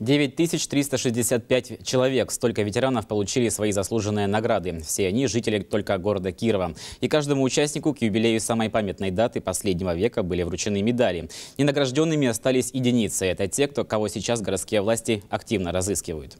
9365 человек. Столько ветеранов получили свои заслуженные награды. Все они жители только города Кирова. И каждому участнику к юбилею самой памятной даты последнего века были вручены медали. Ненагражденными остались единицы. Это те, кто, кого сейчас городские власти активно разыскивают.